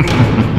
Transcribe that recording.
Ha ha ha.